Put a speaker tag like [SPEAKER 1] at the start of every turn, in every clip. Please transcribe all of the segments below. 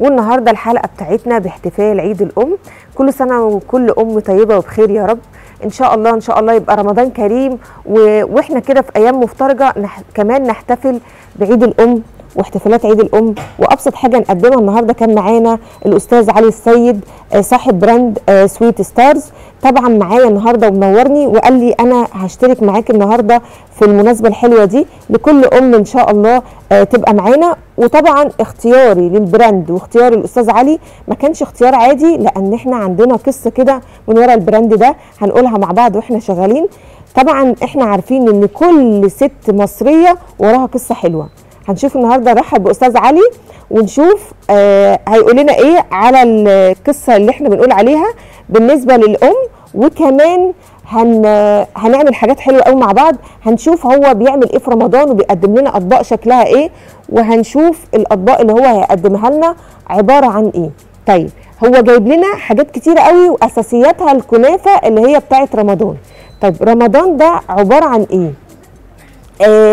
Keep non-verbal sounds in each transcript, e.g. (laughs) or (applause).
[SPEAKER 1] والنهارده الحلقة بتاعتنا باحتفال عيد الام كل سنه وكل ام طيبه وبخير يا رب ان شاء الله ان شاء الله يبقى رمضان كريم. وإحنا كده في أيام مفترجه نح... كمان نحتفل بعيد الام واحتفالات عيد الأم. وأبسط حاجة نقدمها النهارده كان معانا الأستاذ علي السيد آه، صاحب brand آه، Sweet Stars. طبعا معايا النهارده ومنورني وقال لي أنا هشترك معاك النهارده في المناسبة الحلوة دي لكل أم إن شاء الله آه، تبقى معانا. وطبعا اختياري لل brand واختيار الأستاذ علي ما كانش اختيار عادي لأن إحنا عندنا قصة كده من ورا ال brand ده هنقولها مع بعض وإحنا شغالين. طبعا إحنا عارفين إن كل ست مصرية وراها قصة حلوة. هنشوف النهارده نرحب بأستاذ علي ونشوف آه هيقول لنا إيه على القصة اللي إحنا بنقول عليها بالنسبة للأم. وكمان هن هنعمل حاجات حلوة قوي مع بعض. هنشوف هو بيعمل إيه في رمضان وبيقدم لنا أطباق شكلها إيه وهنشوف الأطباق اللي هو هيقدمها لنا عبارة عن إيه. طيب هو جايب لنا حاجات كتيرة قوي وأساسياتها الكنافة اللي هي بتاعه رمضان. طيب رمضان ده عبارة عن إيه؟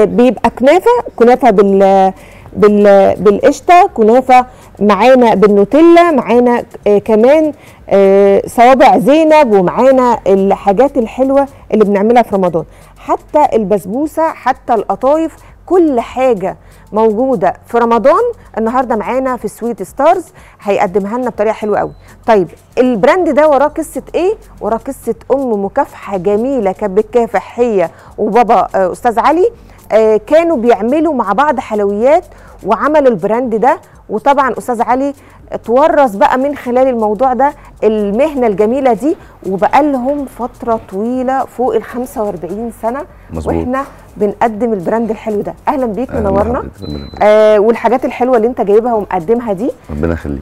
[SPEAKER 1] بيبقى كنافة كنافة بال بال بالقشطة كنافة معانا بالنوتيلا معانا آه كمان آه صوابع زينب ومعانا الحاجات الحلوة اللي بنعملها في رمضان. حتى البسبوسة حتى القطايف كل حاجة موجودة في رمضان النهارده معانا في Sweet Stars هيقدمها لنا بطريقة حلوة قوي. طيب ال brand ده وراه قصة إيه؟ وراه قصة أم مكافحة جميلة كانت بتكافح هي وبابا آه أستاذ علي. آه كانوا بيعملوا مع بعض حلويات وعملوا ال brand ده وطبعا أستاذ علي اتورث بقى من خلال الموضوع ده المهنة الجميلة دي وبقى لهم فترة طويلة فوق ال 45 سنة
[SPEAKER 2] مظبوط.
[SPEAKER 1] وإحنا بنقدم ال brand الحلو ده. أهلا بيك
[SPEAKER 2] أهلاً
[SPEAKER 1] منورنا. آه والحاجات الحلوة اللي أنت جايبها ومقدمها دي
[SPEAKER 2] ربنا يخليك.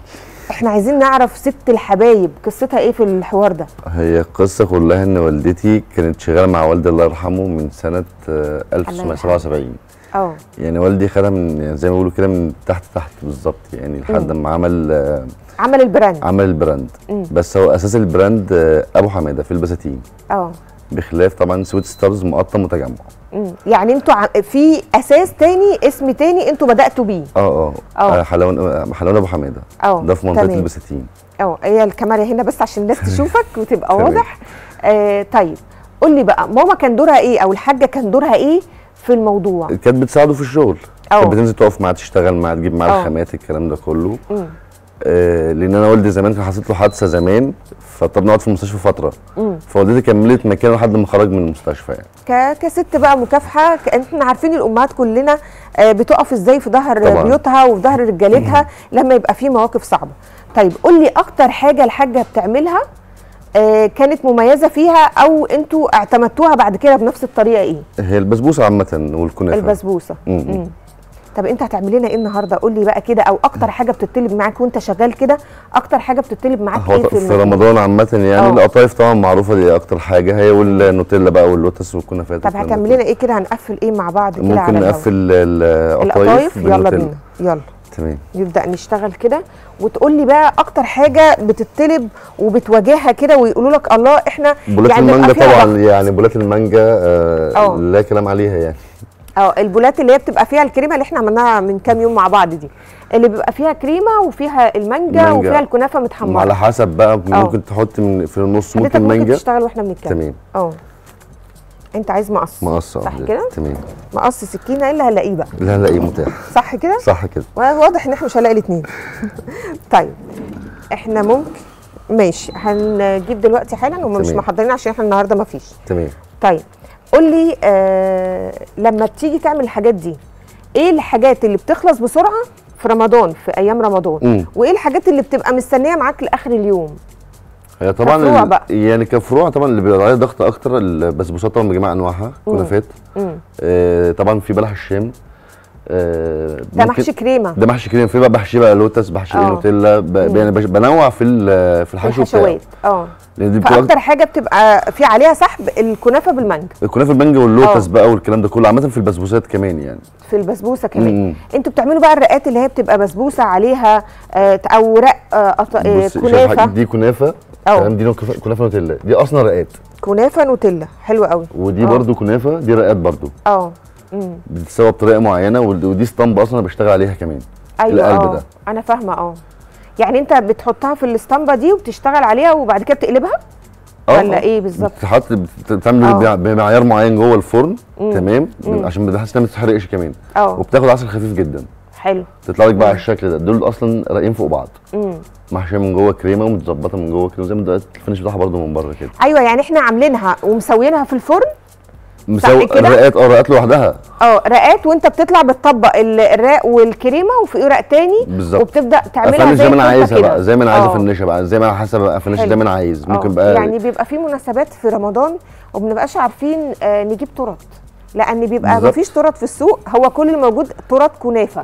[SPEAKER 1] إحنا عايزين نعرف ست الحبايب قصتها إيه في الحوار ده؟
[SPEAKER 2] هي القصة كلها إن والدتي كانت شغالة مع والدي الله يرحمه من سنة آه، 1977
[SPEAKER 1] آه
[SPEAKER 2] يعني والدي خدها من يعني زي ما بيقولوا كده من تحت تحت بالظبط يعني لحد ما عمل آه،
[SPEAKER 1] عمل ال brand.
[SPEAKER 2] عمل ال brand.
[SPEAKER 1] مم.
[SPEAKER 2] بس هو أساس ال brand آه، أبو حماده في البساتين.
[SPEAKER 1] آه
[SPEAKER 2] بخلاف طبعا Sweet Stars مقطم متجمع.
[SPEAKER 1] مم. يعني أنتوا ع- في أساس تاني اسم تاني أنتوا بدأتوا بيه.
[SPEAKER 2] آه
[SPEAKER 1] آه.
[SPEAKER 2] آه. حلواني آه، حلواني أبو حماده
[SPEAKER 1] آه
[SPEAKER 2] ده في
[SPEAKER 1] منطقة.
[SPEAKER 2] البساتين.
[SPEAKER 1] آه هي الكاميرا هنا بس عشان الناس (laughs) تشوفك وتبقى. واضح. آه طيب. قول لي بقى ماما كان دورها إيه أو الحاجة كان دورها إيه في الموضوع
[SPEAKER 2] كانت بتساعده في الشغل. كانت بتنزل تقف معاه تشتغل معاه تجيب معاه
[SPEAKER 1] آه.
[SPEAKER 2] الخامات الكلام ده كله
[SPEAKER 1] مم.
[SPEAKER 2] آه لأن أنا والدي زمان كان حصلت له حادثة زمان فاضطرنا نقعد في المستشفى
[SPEAKER 1] فترة.
[SPEAKER 2] فوالدتي كملت مكانه لحد ما خرج من المستشفى يعني.
[SPEAKER 1] كست بقى مكافحة. إحنا عارفين الأمهات كلنا آه، بتقف إزاي في ظهر
[SPEAKER 2] طبعاً.
[SPEAKER 1] بيوتها وفي ظهر رجالتها لما يبقى في مواقف صعبة طيب قول لي أكتر حاجة الحاجة بتعملها كانت مميزة فيها أو أنتوا اعتمدتوها بعد كده بنفس الطريقة إيه
[SPEAKER 2] هي البسبوسة
[SPEAKER 1] عامة
[SPEAKER 2] والكنافة
[SPEAKER 1] البسبوسة. طب انت هتعمل لنا إيه النهارده قول لي بقى كده أو أكتر حاجة بتطلب معاك وانت شغال كده أكتر حاجة بتطلب معاك إيه
[SPEAKER 2] في
[SPEAKER 1] الموضوع؟
[SPEAKER 2] رمضان عامة يعني
[SPEAKER 1] آه.
[SPEAKER 2] القطايف طبعا معروفة دي أكتر حاجة هي والنوتيلا بقى واللوتس والكنافات
[SPEAKER 1] طب هتعمل. لنا إيه كده هنقفل إيه مع بعض كده
[SPEAKER 2] ممكن؟ نقفل القطايف
[SPEAKER 1] يلا. بينا يلا
[SPEAKER 2] تمام
[SPEAKER 1] نبدا نشتغل كده وتقول لي بقى أكتر حاجة بتطلب وبتواجهها كده ويقولوا لك الله إحنا
[SPEAKER 2] بولات
[SPEAKER 1] يعني
[SPEAKER 2] المانجا طبعا
[SPEAKER 1] ضغط.
[SPEAKER 2] يعني بولات المانجا آه. لا كلام عليها يعني
[SPEAKER 1] آه البولات اللي هي بتبقى فيها الكريمة اللي إحنا عملناها من كام يوم مع بعض دي اللي بيبقى فيها كريمة وفيها المانجا
[SPEAKER 2] مانجا.
[SPEAKER 1] وفيها الكنافة متحمرة
[SPEAKER 2] على حسب بقى. ممكن تحط من في النص ممكن
[SPEAKER 1] ممكن
[SPEAKER 2] مانجا
[SPEAKER 1] تشتغل وإحنا بنتكلم
[SPEAKER 2] تمام
[SPEAKER 1] آه انت عايز مقص.
[SPEAKER 2] مقص
[SPEAKER 1] صح كده؟
[SPEAKER 2] تمام.
[SPEAKER 1] مقص سكينة إلا هنلاقيه بقى.
[SPEAKER 2] لا لا إيه متاح.
[SPEAKER 1] صح كده؟
[SPEAKER 2] صح كده.
[SPEAKER 1] واضح إن إحنا مش هنلاقي الاثنين (laughs) طيب إحنا ممكن ماشي هنجيب دلوقتي حالا هم مش. محضرين عشان إحنا النهارده ما فيش.
[SPEAKER 2] تمام.
[SPEAKER 1] طيب قول لي آه لما بتيجي تعمل الحاجات دي إيه الحاجات اللي بتخلص بسرعة في رمضان في أيام رمضان؟
[SPEAKER 2] مم.
[SPEAKER 1] وإيه الحاجات اللي بتبقى مستنية معاك لآخر اليوم؟
[SPEAKER 2] هي طبعا
[SPEAKER 1] بقى.
[SPEAKER 2] يعني كفروع طبعا اللي بيبقى عليها ضغط أكتر البسبوسات طبعا بجميع انواعها كنافات. آه طبعا في بلح الشام. آه
[SPEAKER 1] ده محشي كريمة.
[SPEAKER 2] ده محشي كريم في بقى محشي بقى لوتس محشي
[SPEAKER 1] آه.
[SPEAKER 2] نوتيلا يعني بنوع في في الحشو بتاعه.
[SPEAKER 1] الحشوات. آه.
[SPEAKER 2] فأكتر حاجة بتبقى
[SPEAKER 1] في عليها سحب الكنافة بالمانجا.
[SPEAKER 2] الكنافة المانجا واللوتس
[SPEAKER 1] آه.
[SPEAKER 2] بقى والكلام ده كله عامة في البسبوسات كمان يعني.
[SPEAKER 1] في البسبوسة كمان. أنتوا بتعملوا بقى الرقات اللي هي بتبقى بسبوسة عليها آه أو رق آه كنافة؟
[SPEAKER 2] دي كنافة.
[SPEAKER 1] آه.
[SPEAKER 2] تمام؟ دي كنافة نوتيلا. دي أصلا رقات
[SPEAKER 1] كنافة نوتيلا. حلوة قوي.
[SPEAKER 2] ودي
[SPEAKER 1] آه.
[SPEAKER 2] برضو كنافة دي رقات برضو.
[SPEAKER 1] آه
[SPEAKER 2] بتتسوى بطريقة معينة ود- ودي اسطمبة أصلا أنا بشتغل عليها كمان.
[SPEAKER 1] أيوه
[SPEAKER 2] القلب
[SPEAKER 1] آه.
[SPEAKER 2] ده.
[SPEAKER 1] أنا فاهمة آه. يعني أنت بتحطها في الاسطمبة دي وبتشتغل عليها وبعد كده بتقلبها؟
[SPEAKER 2] آه،
[SPEAKER 1] ولا
[SPEAKER 2] آه.
[SPEAKER 1] إيه بالظبط؟
[SPEAKER 2] بتتحط بتعمل
[SPEAKER 1] آه.
[SPEAKER 2] بمع- بمعيار معين جوه الفرن
[SPEAKER 1] مم.
[SPEAKER 2] تمام؟
[SPEAKER 1] مم.
[SPEAKER 2] عشان بحيث إنها ما تتحرقش كمان.
[SPEAKER 1] آه.
[SPEAKER 2] وبتاخد عسل خفيف جدا.
[SPEAKER 1] حلو
[SPEAKER 2] تطلع لك بقى على الشكل ده دول أصلا رايقين فوق بعض
[SPEAKER 1] امم
[SPEAKER 2] محشية من جوه كريمة ومتظبطة من جوه كريمة زي ما ده ال finish بتاعها برده من بره كده
[SPEAKER 1] أيوه يعني إحنا عاملينها ومسوينها في الفرن
[SPEAKER 2] مسوي؟ الرقات آه الرقات لوحدها
[SPEAKER 1] آه رقات وأنت بتطلع بتطبق ال- الرق والكريمة وفي رق تاني
[SPEAKER 2] بالظبط.
[SPEAKER 1] وبتبدأ تعملها زي
[SPEAKER 2] زي ما
[SPEAKER 1] أنا
[SPEAKER 2] عايزها. بقى زي ما أنا عايز
[SPEAKER 1] آه.
[SPEAKER 2] أفنشها بقى زي ما أنا حسب افنشها
[SPEAKER 1] حلو.
[SPEAKER 2] زي ما أنا عايز
[SPEAKER 1] آه،
[SPEAKER 2] ممكن بقى
[SPEAKER 1] يعني بيبقى في مناسبات في رمضان وبنبقاش عارفين آه نجيب تورت لأن بيبقى
[SPEAKER 2] بالظبط.
[SPEAKER 1] مفيش تورت في السوق هو كل اللي موجود تورت كنافة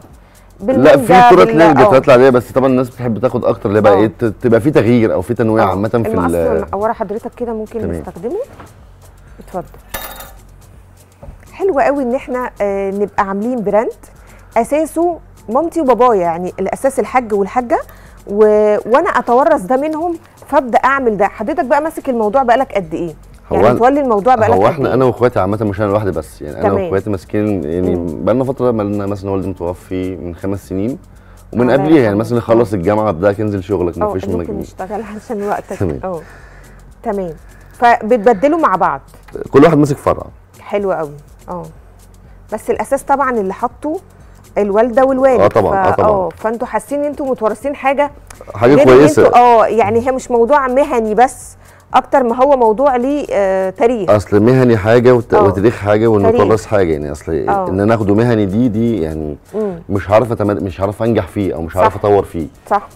[SPEAKER 2] لا في تورت
[SPEAKER 1] بال-
[SPEAKER 2] ليه
[SPEAKER 1] آه.
[SPEAKER 2] بتطلع عليها بس طبعا الناس بتحب تاخد أكتر اللي بقى. إيه تبقى في تغيير أو في تنويع. عامة في ال-
[SPEAKER 1] ورا حضرتك كده ممكن
[SPEAKER 2] تمام.
[SPEAKER 1] نستخدمه اتفضل حلو قوي إن إحنا آه نبقى عاملين brand أساسه مامتي وبابايا يعني الأساس الحاج والحاجة و... وأنا أتورث ده منهم فأبدأ أعمل ده حضرتك بقى ماسك الموضوع بقالك قد إيه
[SPEAKER 2] هو
[SPEAKER 1] يعني متولي الموضوع بقالك
[SPEAKER 2] هو إحنا
[SPEAKER 1] إيه؟
[SPEAKER 2] أنا وإخواتي عامة مش أنا لوحدي بس يعني
[SPEAKER 1] أنا.
[SPEAKER 2] وإخواتي ماسكين يعني
[SPEAKER 1] مم.
[SPEAKER 2] بقالنا فترة بقالنا مثلا والدي متوفي من خمس سنين ومن قبليها يعني. مثلا خلص الجامعة بدأ انزل شغلك
[SPEAKER 1] أه
[SPEAKER 2] مفيش
[SPEAKER 1] ممكن
[SPEAKER 2] مج...
[SPEAKER 1] نشتغل عشان وقتك. أه تمام فبتبدلوا مع بعض
[SPEAKER 2] كل واحد ماسك فرع
[SPEAKER 1] حلو قوي أه بس الأساس طبعا اللي حطه الوالدة والوالد
[SPEAKER 2] آه طبعاً، آه طبعاً.
[SPEAKER 1] أه فأنتوا حاسين إن أنتوا متورثين حاجة
[SPEAKER 2] حاجة
[SPEAKER 1] كويسة أه يعني هي مش موضوع مهني بس أكتر ما هو موضوع ليه آه تاريخ
[SPEAKER 2] أصل مهني حاجة وت...
[SPEAKER 1] آه.
[SPEAKER 2] وتاريخ
[SPEAKER 1] حاجة.
[SPEAKER 2] والمتورث حاجة يعني أصل
[SPEAKER 1] آه.
[SPEAKER 2] إن أنا آخده مهني دي دي يعني
[SPEAKER 1] مم.
[SPEAKER 2] مش عارف أتمد... مش عارف أنجح فيه أو مش
[SPEAKER 1] صح.
[SPEAKER 2] عارف أطور فيه
[SPEAKER 1] صح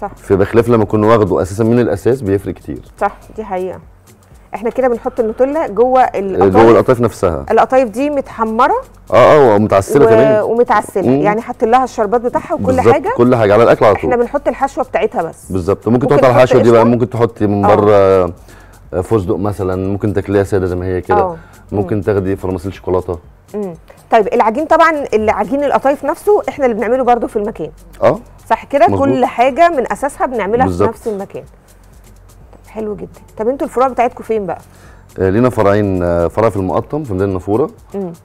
[SPEAKER 1] صح
[SPEAKER 2] في بخلاف لما اكون واخده أساسا من الأساس بيفرق كتير
[SPEAKER 1] صح دي حقيقة إحنا كده بنحط النوتيلا جوه
[SPEAKER 2] جوه
[SPEAKER 1] القطايف.
[SPEAKER 2] القطايف نفسها.
[SPEAKER 1] القطايف دي متحمرة.
[SPEAKER 2] آه آه ومتعسلة
[SPEAKER 1] و...
[SPEAKER 2] كمان.
[SPEAKER 1] ومتعسلة.
[SPEAKER 2] مم.
[SPEAKER 1] يعني حاطين لها الشربات بتاعها وكل حاجة.
[SPEAKER 2] كل حاجة على الأكل على
[SPEAKER 1] إحنا
[SPEAKER 2] طول
[SPEAKER 1] بنحط الحشوة بتاعتها بس.
[SPEAKER 2] بالظبط. ممكن
[SPEAKER 1] ممكن
[SPEAKER 2] تحط على الحشوة دي بقى؟ ممكن تحطي من. بره آه، فستق مثلا. ممكن تاكليها سادة زي ما هي كده.
[SPEAKER 1] آه.
[SPEAKER 2] ممكن تاخدي فرماسيل شوكولاته
[SPEAKER 1] مم. طيب العجين طبعا اللي عجين القطايف نفسه إحنا اللي بنعمله برضو في المكان.
[SPEAKER 2] آه.
[SPEAKER 1] صح كده. كل حاجة من أساسها بنعملها
[SPEAKER 2] بالظبط.
[SPEAKER 1] في نفس المكان. حلو جدا. طب أنتوا الفروع بتاعتكم فين بقى؟
[SPEAKER 2] آه، لينا فرعين آه، فرع في المقطم في ميدان النافوره.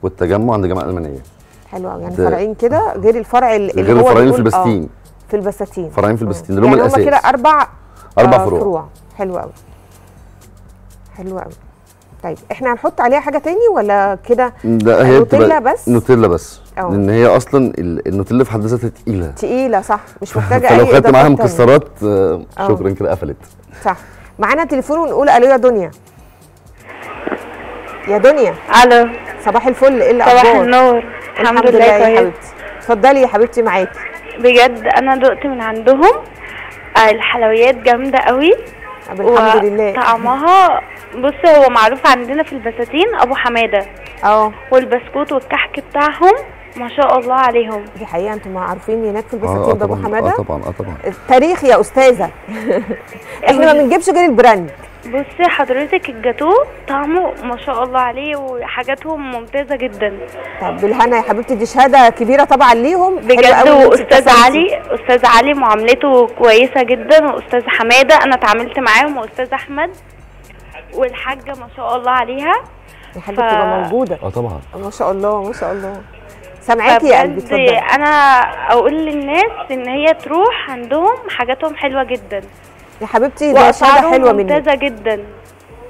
[SPEAKER 2] والتجمع عند الجامعة الالمانيه
[SPEAKER 1] حلو قوي يعني فرعين كده غير الفرع اللي
[SPEAKER 2] غير
[SPEAKER 1] هو
[SPEAKER 2] الفرعين اللي في
[SPEAKER 1] بيقول- آه،
[SPEAKER 2] البستين
[SPEAKER 1] في البساتين
[SPEAKER 2] فرعين في
[SPEAKER 1] مم.
[SPEAKER 2] البستين، اللي هم
[SPEAKER 1] يعني
[SPEAKER 2] الأساس.
[SPEAKER 1] كده أربع
[SPEAKER 2] أربع
[SPEAKER 1] آه،
[SPEAKER 2] فروع.
[SPEAKER 1] فروع. حلو قوي حلو قوي طيب إحنا هنحط عليها حاجة تاني ولا كده
[SPEAKER 2] ده هي
[SPEAKER 1] نوتيلا بس؟
[SPEAKER 2] نوتيلا بس.
[SPEAKER 1] أه.
[SPEAKER 2] لأن هي أصلا ال- النوتيلا في حد ذاتها تقيلة.
[SPEAKER 1] تقيلة صح. مش (laughs) محتاجة أي
[SPEAKER 2] فلو خدت معاها. مكسرات. شكرا كده قفلت.
[SPEAKER 1] صح. معانا تليفون ونقول ألو يا دنيا. يا دنيا.
[SPEAKER 3] ألو.
[SPEAKER 1] صباح الفل إيه
[SPEAKER 3] صباح
[SPEAKER 1] الاخبار
[SPEAKER 3] النور. الحمد لله
[SPEAKER 1] يا
[SPEAKER 3] كويس.
[SPEAKER 1] حبيبتي. اتفضلي يا حبيبتي معاكي.
[SPEAKER 3] بجد أنا دقت من عندهم. آه، الحلويات جامدة قوي.
[SPEAKER 1] الحمد لله.
[SPEAKER 3] وطعمها بص هو معروف عندنا في البساتين أبو حمادة.
[SPEAKER 1] أه.
[SPEAKER 3] والبسكوت والكحك بتاعهم. ما شاء الله عليهم.
[SPEAKER 1] دي حقيقة أنتم عارفين هناك في البساتين
[SPEAKER 2] آه
[SPEAKER 1] بابو
[SPEAKER 2] طبعا
[SPEAKER 1] حمادة؟
[SPEAKER 2] آه طبعا آه طبعا.
[SPEAKER 1] التاريخ يا أستاذة. (laughs) إحنا ما بنجيبش غير ال brand.
[SPEAKER 3] بصي حضرتك الجاتو طعمه ما شاء الله عليه وحاجاتهم ممتازة جدا.
[SPEAKER 1] طب بالهنا يا حبيبتي دي شهادة كبيرة طبعا ليهم.
[SPEAKER 3] بجد واستاذ
[SPEAKER 1] اتصلتي.
[SPEAKER 3] علي أستاذ علي معاملته كويسة جدا. وأستاذ حمادة أنا اتعاملت معاهم وأستاذ أحمد. والحاجة ما شاء الله عليها.
[SPEAKER 1] يا حبيبتي تبقى موجودة.
[SPEAKER 2] آه طبعا.
[SPEAKER 1] ما شاء الله ما شاء الله. سامعاكي يا قلبي اتفضلي.
[SPEAKER 3] أنا أقول للناس إن هي تروح عندهم حاجاتهم حلوة جدا.
[SPEAKER 1] يا حبيبتي ده حلوة منك.
[SPEAKER 3] ممتازة جدا.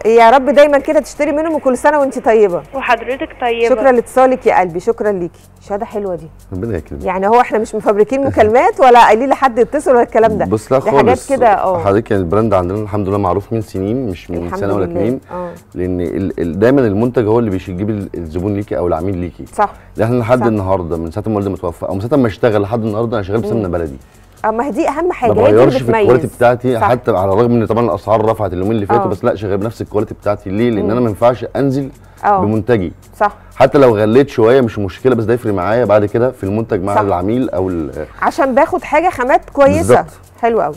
[SPEAKER 1] يا رب دايما كده تشتري منهم وكل سنة وانت طيبة.
[SPEAKER 3] وحضرتك طيبة.
[SPEAKER 1] شكرا لاتصالك يا قلبي شكرا ليكي. شهادة حلوة دي.
[SPEAKER 2] ربنا يكرمك.
[SPEAKER 1] يعني هو إحنا مش مفبركين مكالمات ولا قايلين لحد يتصل ولا الكلام ده.
[SPEAKER 2] بص لا
[SPEAKER 1] دي حاجات
[SPEAKER 2] خالص.
[SPEAKER 1] كده آه.
[SPEAKER 2] حضرتك يعني البراند عندنا الحمد لله معروف من سنين مش من
[SPEAKER 1] الحمد
[SPEAKER 2] سنة ولا. اتنين.
[SPEAKER 1] آه.
[SPEAKER 2] لأن ال- ال- دايما المنتج هو اللي بيجيب ال- الزبون ليكي أو العميل ليكي.
[SPEAKER 1] صح.
[SPEAKER 2] إحنا لحد. النهارده من ساعة ما والدي متوفى أو من ساعة ما اشتغل لحد النهارده أنا شغال بسمنه بلدي.
[SPEAKER 1] اما هي دي أهم حاجة
[SPEAKER 2] ما بغيرش في ال
[SPEAKER 1] quality
[SPEAKER 2] بتاعتي
[SPEAKER 1] صح.
[SPEAKER 2] حتى على الرغم إن طبعا الأسعار رفعت اليومين اللي فاتوا
[SPEAKER 1] آه.
[SPEAKER 2] بس لا شغال بنفس ال quality بتاعتي. ليه؟ لأن أنا ما ينفعش أنزل
[SPEAKER 1] آه.
[SPEAKER 2] بمنتجي.
[SPEAKER 1] صح.
[SPEAKER 2] حتى لو غليت شوية مش مشكلة بس ده يفرق معايا بعد كده في المنتج مع
[SPEAKER 1] صح.
[SPEAKER 2] العميل أو
[SPEAKER 1] عشان باخد حاجة خامات كويسة.
[SPEAKER 2] بالظبط.
[SPEAKER 1] حلو قوي